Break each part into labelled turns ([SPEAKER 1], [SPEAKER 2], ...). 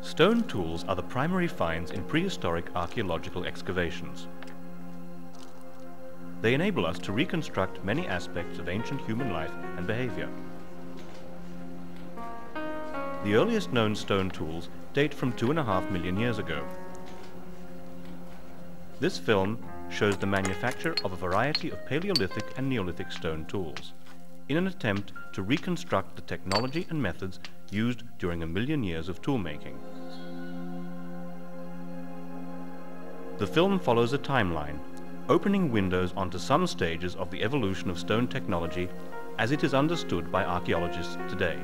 [SPEAKER 1] Stone tools are the primary finds in prehistoric archaeological excavations. They enable us to reconstruct many aspects of ancient human life and behavior. The earliest known stone tools date from two and a half million years ago. This film shows the manufacture of a variety of Paleolithic and Neolithic stone tools in an attempt to reconstruct the technology and methods used during a million years of toolmaking. The film follows a timeline, opening windows onto some stages of the evolution of stone technology as it is understood by archaeologists today.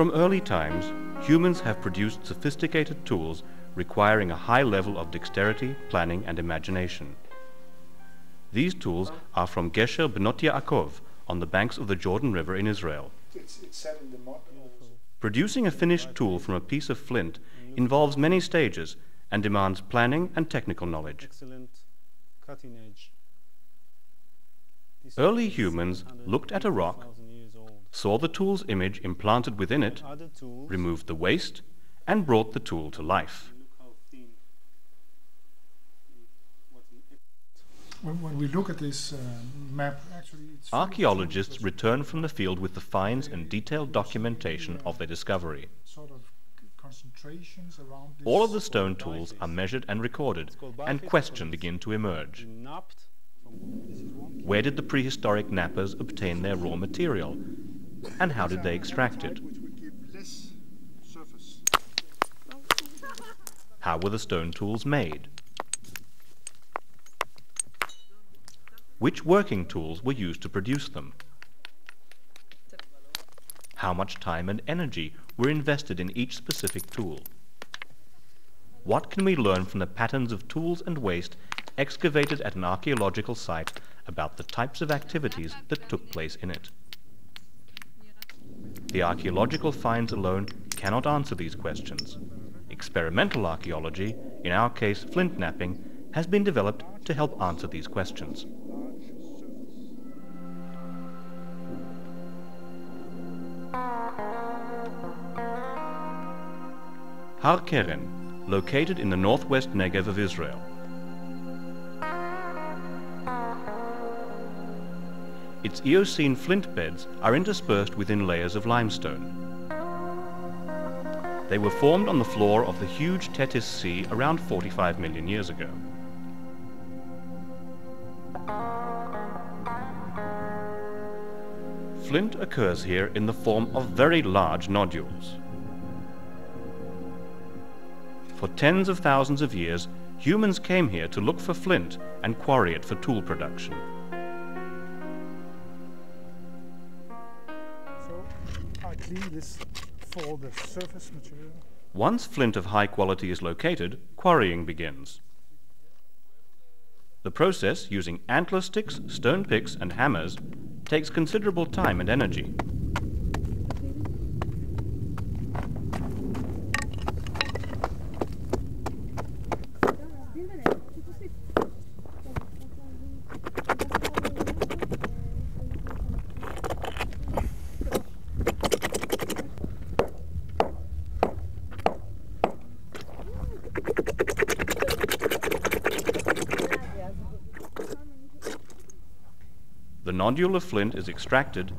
[SPEAKER 1] From early times, humans have produced sophisticated tools requiring a high level of dexterity, planning, and imagination. These tools are from Gesher Bnot Yaakov on the banks of the Jordan River in Israel.
[SPEAKER 2] It's, it's said in the mod-
[SPEAKER 1] Producing a finished tool from a piece of flint involves many stages and demands planning and technical knowledge.
[SPEAKER 3] Excellent cutting edge.
[SPEAKER 1] Early humans looked at a rock,
[SPEAKER 3] 100,000 years old.
[SPEAKER 1] Saw the tool's image implanted within it, removed the waste, and brought the tool to life.
[SPEAKER 3] look how thin. What an
[SPEAKER 2] When, when we look at this uh, map, actually, it's
[SPEAKER 1] Archaeologists return from the field with the finds and detailed documentation of their discovery.
[SPEAKER 2] concentrations around this.
[SPEAKER 1] All of the stone tools are measured and recorded, and questions begin to emerge.
[SPEAKER 3] been knapped from this is one
[SPEAKER 1] Where did the prehistoric knappers obtain their raw material? And how did they extract it? How were the stone tools made? Which working tools were used to produce them? How much time and energy were invested in each specific tool? What can we learn from the patterns of tools and waste excavated at an archaeological site about the types of activities that took place in it? The archaeological finds alone cannot answer these questions. Experimental archaeology, in our case flint knapping, has been developed to help answer these questions. Har Keren, located in the northwest Negev of Israel. Its Eocene flint beds are interspersed within layers of limestone. They were formed on the floor of the huge Tethys Sea around 45 million years ago. Flint occurs here in the form of very large nodules. For tens of thousands of years, humans came here to look for flint and quarry it for tool production.
[SPEAKER 2] This for the surface material.
[SPEAKER 1] Once flint of high quality is located, quarrying begins. The process, using antler sticks, stone picks, and hammers, takes considerable time and energy. Nodule of flint is extracted,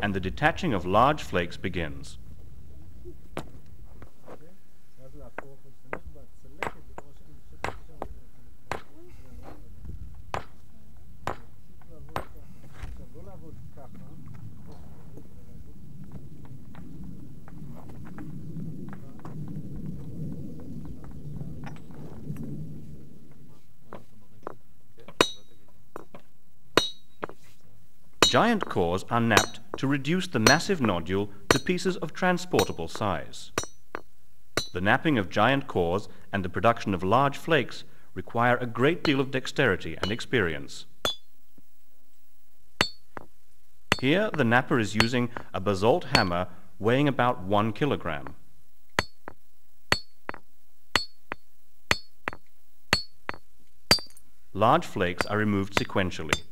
[SPEAKER 1] and the detaching of large flakes begins. Giant cores are knapped to reduce the massive nodule to pieces of transportable size. The knapping of giant cores and the production of large flakes require a great deal of dexterity and experience. Here, the knapper is using a basalt hammer weighing about one kilogram. large flakes are removed sequentially.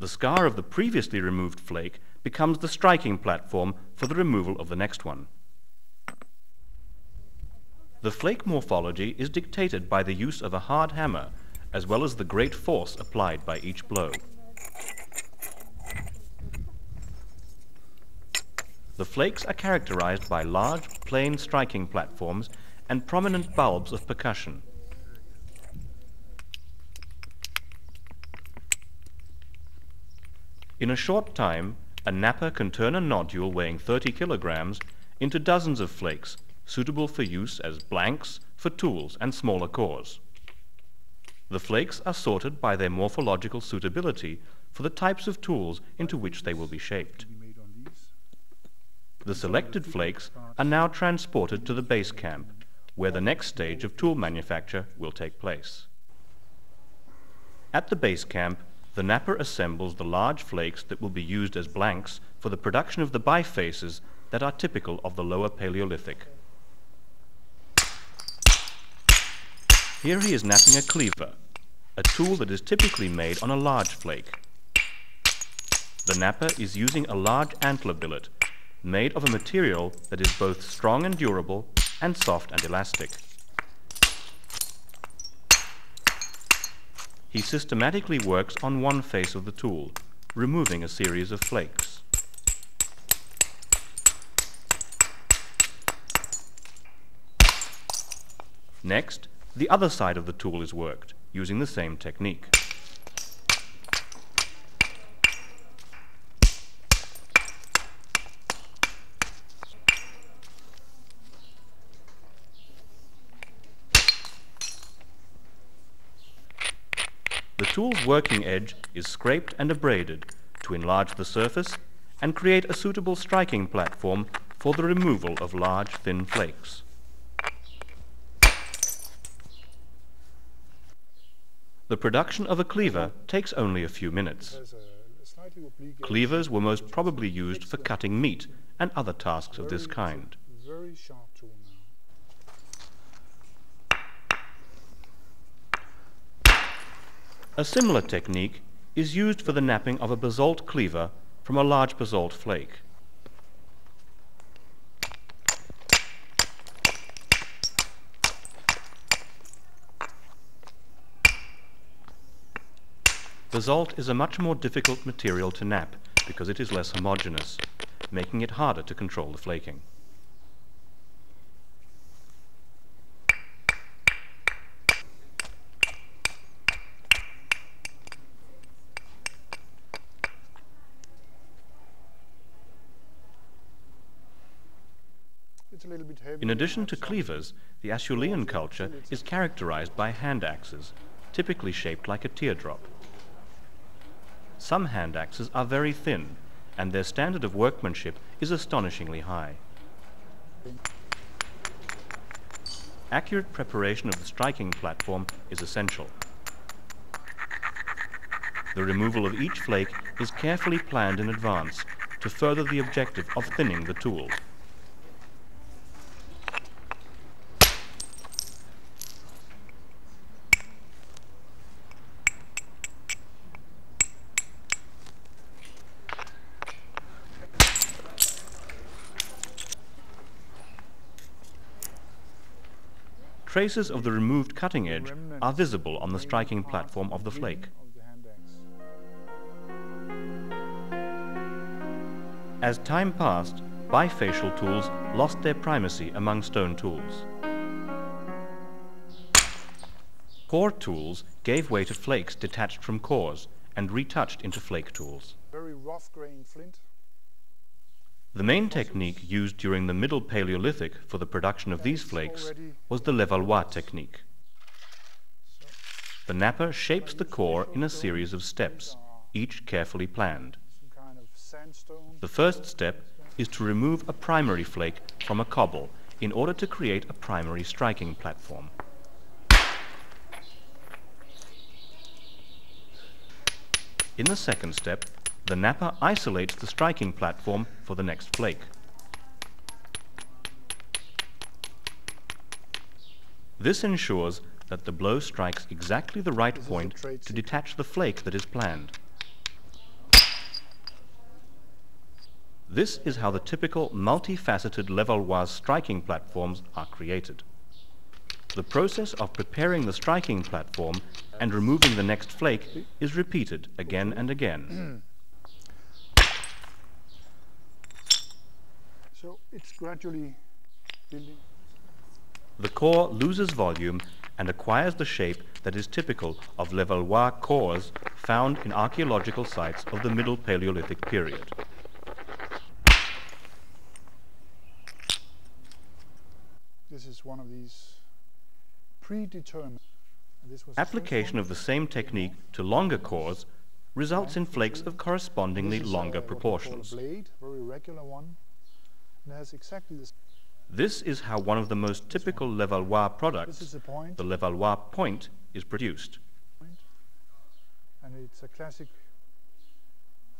[SPEAKER 1] The scar of the previously removed flake becomes the striking platform for the removal of the next one. The flake morphology is dictated by the use of a hard hammer, as well as the great force applied by each blow. The flakes are characterized by large, plain striking platforms and prominent bulbs of percussion. In a short time, a knapper can turn a nodule weighing 30 kilograms into dozens of flakes suitable for use as blanks for tools and smaller cores. The flakes are sorted by their morphological suitability for the types of tools into which they will be shaped. The selected flakes are now transported to the base camp, where the next stage of tool manufacture will take place. At the base camp, the knapper assembles the large flakes that will be used as blanks for the production of the bifaces that are typical of the lower Paleolithic. Here he is knapping a cleaver, a tool that is typically made on a large flake. The knapper is using a large antler billet made of a material that is both strong and durable and soft and elastic. He systematically works on one face of the tool, removing a series of flakes. Next, the other side of the tool is worked, using the same technique. The tool's working edge is scraped and abraded to enlarge the surface and create a suitable striking platform for the removal of large thin flakes. The production of a cleaver takes only a few minutes. Cleavers were most probably used for cutting meat and other tasks of this kind.
[SPEAKER 2] Very sharp tool now.
[SPEAKER 1] A similar technique is used for the knapping of a basalt cleaver from a large basalt flake. Basalt is a much more difficult material to knap because it is less homogeneous, making it harder to control the flaking.
[SPEAKER 2] It's a little bit heavy.
[SPEAKER 1] In addition to cleavers, the Acheulean culture is characterized by hand axes, typically shaped like a teardrop. Some hand axes are very thin, and their standard of workmanship is astonishingly high. Accurate preparation of the striking platform is essential. The removal of each flake is carefully planned in advance to further the objective of thinning the tool. Traces of the removed cutting edge are visible on the striking platform of the flake. As time passed, bifacial tools lost their primacy among stone tools. Core tools gave way to flakes detached from cores and retouched into flake tools.
[SPEAKER 2] Very rough grain flint.
[SPEAKER 1] The main technique used during the Middle Paleolithic for the production of these flakes was the Levallois technique. The knapper shapes the core in a series of steps, each carefully planned. The first step is to remove a primary flake from a cobble in order to create a primary striking platform. In the second step, the knapper isolates the striking platform for the next flake. This ensures that the blow strikes exactly the right point to detach the flake that is planned. This is how the typical multifaceted Levallois striking platforms are created. The process of preparing the striking platform and removing the next flake is repeated again and again.
[SPEAKER 2] it's gradually building.
[SPEAKER 1] The core loses volume and acquires the shape that is typical of Levallois cores found in archaeological sites of the Middle Paleolithic period.
[SPEAKER 2] This is one of these predetermined. and This was the
[SPEAKER 1] Application
[SPEAKER 2] one.
[SPEAKER 1] of the same technique to longer cores results in flakes of correspondingly longer
[SPEAKER 2] what we call a
[SPEAKER 1] proportions.
[SPEAKER 2] blade, very regular one. Exactly this.
[SPEAKER 1] This is how one of the most typical Levallois products,
[SPEAKER 2] the point,
[SPEAKER 1] the Levallois point, is produced.
[SPEAKER 2] and it's a classic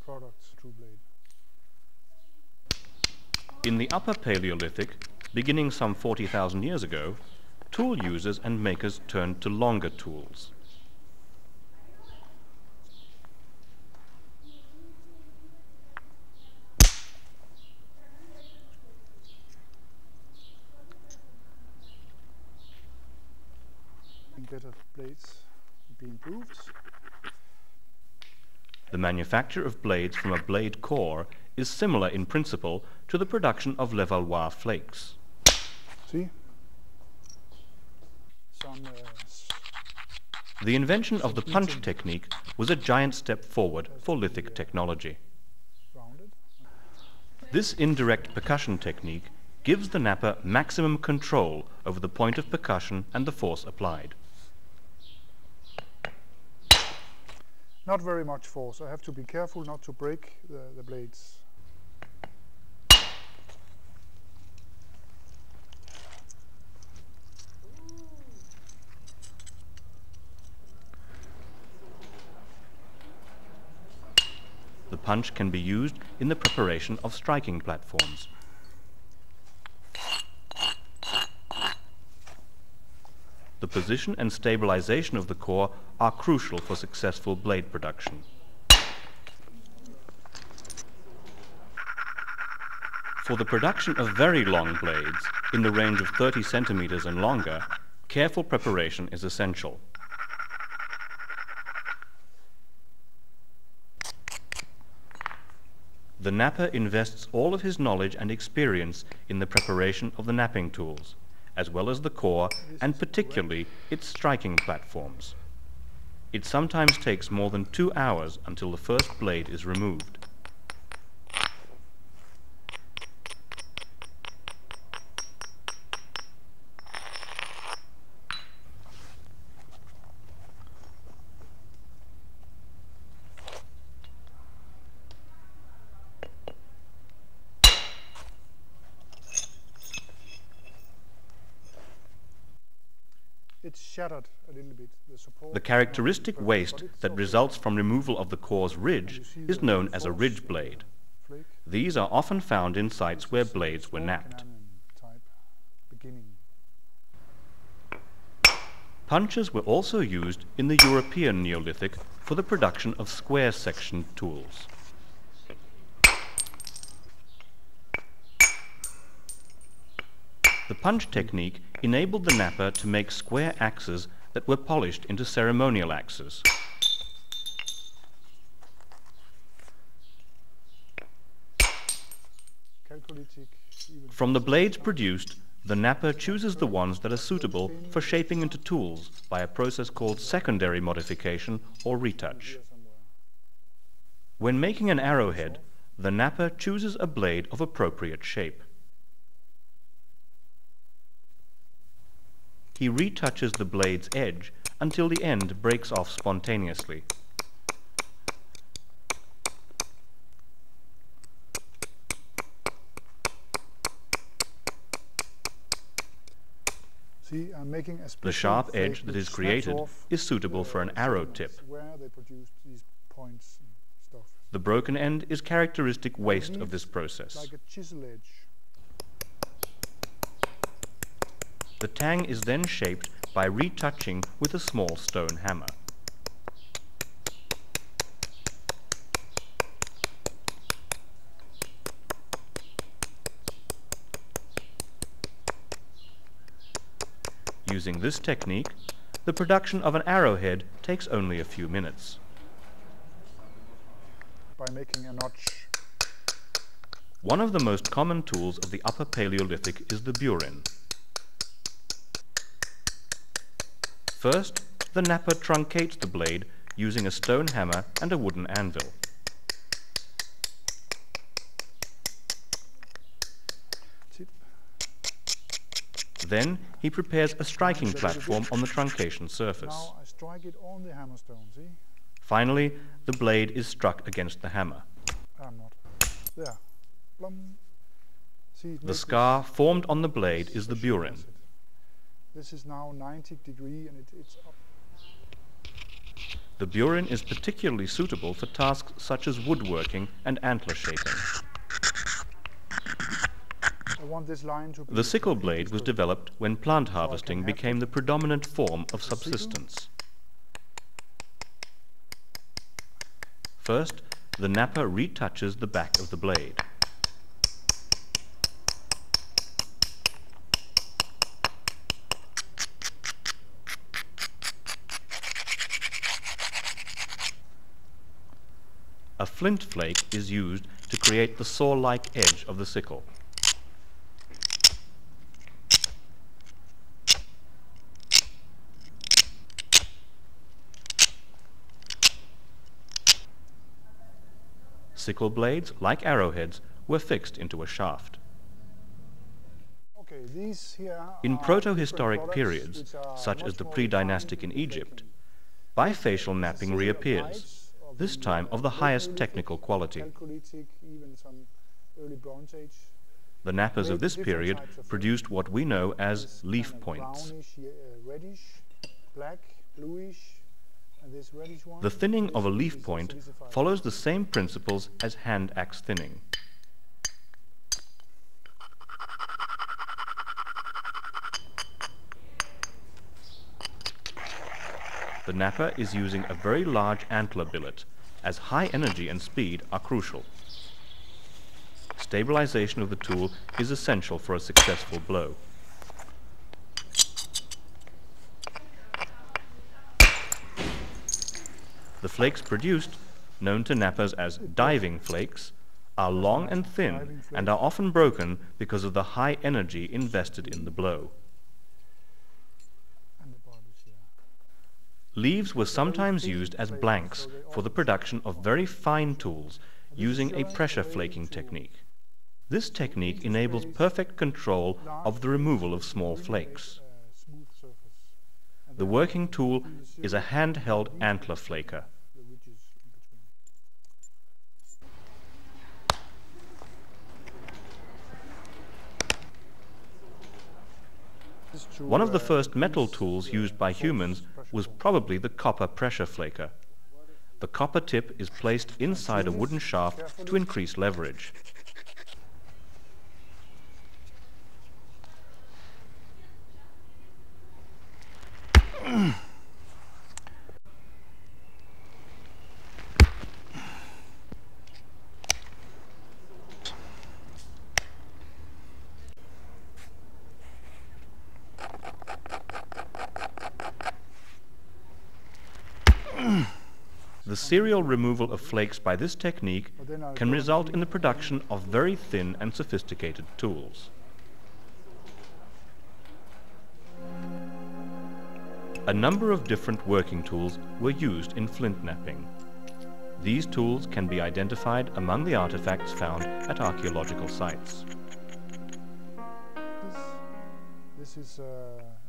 [SPEAKER 2] product, true blade.
[SPEAKER 1] In the Upper Paleolithic, beginning some 40,000 years ago, tool users and makers turned to longer tools.
[SPEAKER 2] And better blades be improved.
[SPEAKER 1] The manufacture of blades from a blade core is similar in principle to the production of Levallois flakes.
[SPEAKER 2] See? Some uh,
[SPEAKER 1] The invention of the punch technique was a giant step forward for lithic technology. This indirect percussion technique gives the knapper maximum control over the point of percussion and the force applied.
[SPEAKER 2] Not very much force. I have to be careful not to break the, the blades.
[SPEAKER 1] The punch can be used in the preparation of striking platforms. The position and stabilization of the core are crucial for successful blade production. For the production of very long blades, in the range of 30 centimeters and longer, careful preparation is essential. The knapper invests all of his knowledge and experience in the preparation of the knapping tools, as well as the core and particularly its striking platforms. It sometimes takes more than two hours until the first blade is removed.
[SPEAKER 2] It's shattered a little bit. The support.
[SPEAKER 1] The characteristic
[SPEAKER 2] perfect,
[SPEAKER 1] waste that results from removal of the core's ridge is known as a ridge blade. These are often found in sites where blades were knapped.
[SPEAKER 2] cannon Type beginning.
[SPEAKER 1] Punches were also used in the European Neolithic for the production of square section tools. The punch technique enabled the knapper to make square axes that were polished into ceremonial axes. From the blades produced, the knapper chooses the ones that are suitable for shaping into tools by a process called secondary modification or retouch. When making an arrowhead, the napper chooses a blade of appropriate shape. He retouches the blade's edge until the end breaks off spontaneously.
[SPEAKER 2] See, I'm making a
[SPEAKER 1] The sharp edge that is created is suitable for an arrow tip.
[SPEAKER 2] Where they produced these points and stuff.
[SPEAKER 1] The broken end is characteristic waste of this process.
[SPEAKER 2] Like a chisel edge.
[SPEAKER 1] The tang is then shaped by retouching with a small stone hammer. Using this technique, the production of an arrowhead takes only a few minutes.
[SPEAKER 2] by making a notch.
[SPEAKER 1] One of the most common tools of the Upper Paleolithic is the burin. First, the knapper truncates the blade using a stone hammer and a wooden anvil. Then he prepares a striking platform on the truncation surface.
[SPEAKER 2] Now I strike it on the hammer stone, see?
[SPEAKER 1] Finally, the blade is struck against the hammer.
[SPEAKER 2] I'm not. There. Plum. See, it
[SPEAKER 1] The scar formed on the blade is the burin.
[SPEAKER 2] This is now 90 degree and it, it's up.
[SPEAKER 1] The burin is particularly suitable for tasks such as woodworking and antler shaping.
[SPEAKER 2] I want this line to
[SPEAKER 1] The sickle blade was developed when plant harvesting became the predominant form of subsistence. First, the knapper retouches the back of the blade. A flint flake is used to create the saw-like edge of the sickle. Sickle blades, like arrowheads, were fixed into a shaft.
[SPEAKER 2] Okay, these here
[SPEAKER 1] In protohistoric periods, such as the pre-dynastic in Egypt, bifacial knapping reappears, this time of the highest technical quality. The knappers of this period produced what we know as leaf points. The thinning of a leaf point follows the same principles as hand axe thinning. The knapper is using a very large antler billet, as high energy and speed are crucial. Stabilization of the tool is essential for a successful blow. The flakes produced, known to knappers as diving flakes, are long and thin and are often broken because of the high energy invested in the blow.
[SPEAKER 2] And the part is here.
[SPEAKER 1] Leaves were sometimes used as blanks for the production of very fine tools using a pressure flaking technique. This technique enables perfect control of the removal of small flakes. The working tool is a handheld antler flaker. One of the first metal tools used by humans was probably the copper pressure flaker. The copper tip is placed inside a wooden shaft to increase leverage. serial removal of flakes by this technique
[SPEAKER 2] But then I
[SPEAKER 1] can result in the production of very thin and sophisticated tools. A number of different working tools were used in flint knapping. These tools can be identified among the artifacts found at archaeological sites.
[SPEAKER 2] This, this is uh,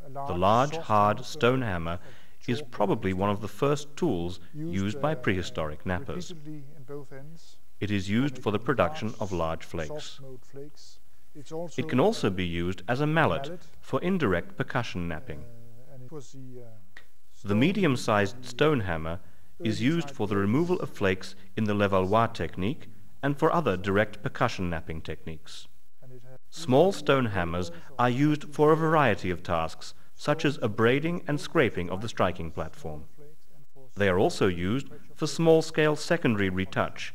[SPEAKER 2] a large,
[SPEAKER 1] The large, hard stone hammer is probably one of the first tools used by
[SPEAKER 2] uh,
[SPEAKER 1] prehistoric knappers.
[SPEAKER 2] repeatedly in both ends.
[SPEAKER 1] It is used for the production of large flakes.
[SPEAKER 2] soft-mode flakes. It's also
[SPEAKER 1] It can also be used as a mallet for indirect percussion knapping.
[SPEAKER 2] uh, and it was the, uh,
[SPEAKER 1] medium-sized stone hammer is used for the removal of flakes in the Levallois technique and for other direct percussion knapping techniques.
[SPEAKER 2] and it had
[SPEAKER 1] Small stone hammers are used for a variety of tasks, such as abrading and scraping of the striking platform. They are also used for small-scale secondary retouch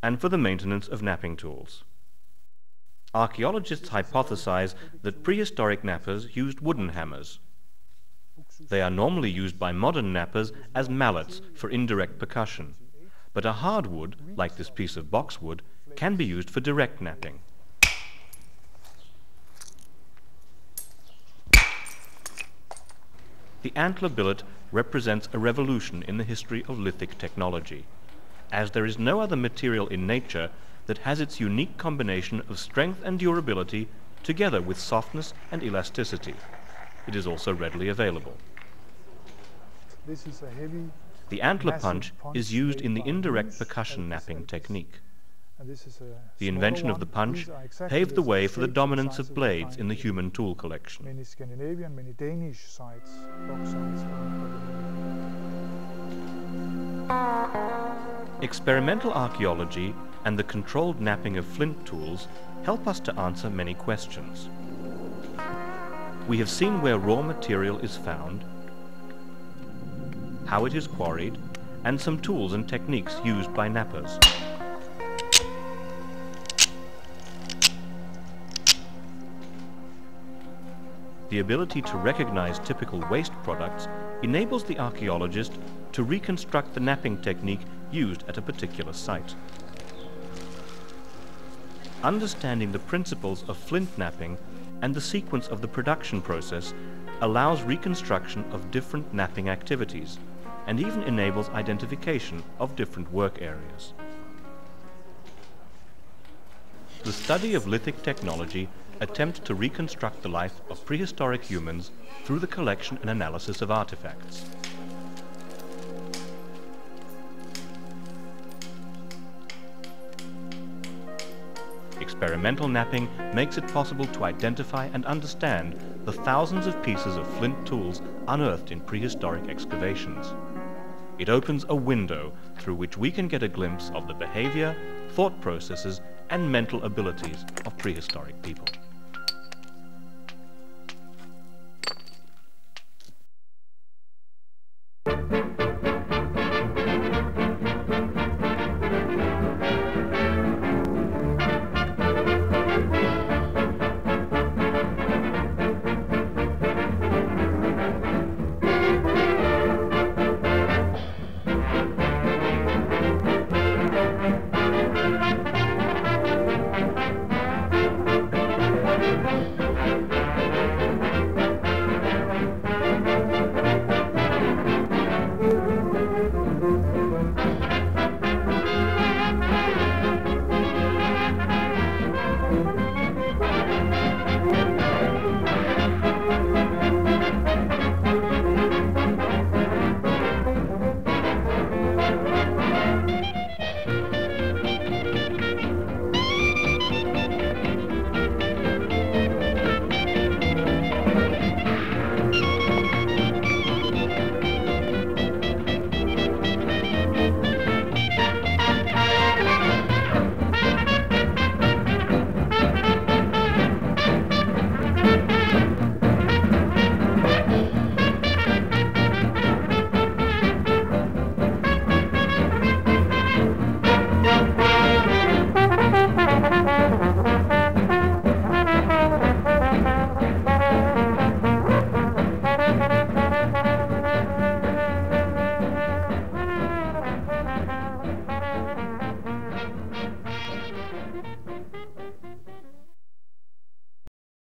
[SPEAKER 1] and for the maintenance of knapping tools. Archaeologists hypothesize that prehistoric knappers used wooden hammers. They are normally used by modern knappers as mallets for indirect percussion, but a hardwood, like this piece of boxwood, can be used for direct knapping. The antler billet represents a revolution in the history of lithic technology, as there is no other material in nature that has its unique combination of strength and durability together with softness and elasticity. It is also readily available.
[SPEAKER 2] this is a heavy
[SPEAKER 1] The antler punch
[SPEAKER 2] punch
[SPEAKER 1] is used in the indirect percussion
[SPEAKER 2] knapping
[SPEAKER 1] technique. The invention of the punch
[SPEAKER 2] These are exactly
[SPEAKER 1] paved the way for the dominance of blades in the human tool collection.
[SPEAKER 2] many Scandinavian, many Danish sites, box sites.
[SPEAKER 1] Experimental archaeology and the controlled napping of flint tools help us to answer many questions. We have seen where raw material is found, how it is quarried, and some tools and techniques used by knappers. The ability to recognize typical waste products enables the archaeologist to reconstruct the knapping technique used at a particular site. Understanding the principles of flint knapping and the sequence of the production process allows reconstruction of different knapping activities and even enables identification of different work areas. The study of lithic technology attempts to reconstruct the life of prehistoric humans through the collection and analysis of artifacts. Experimental knapping makes it possible to identify and understand the thousands of pieces of flint tools unearthed in prehistoric excavations. It opens a window through which we can get a glimpse of the behavior, thought processes, and mental abilities of prehistoric people.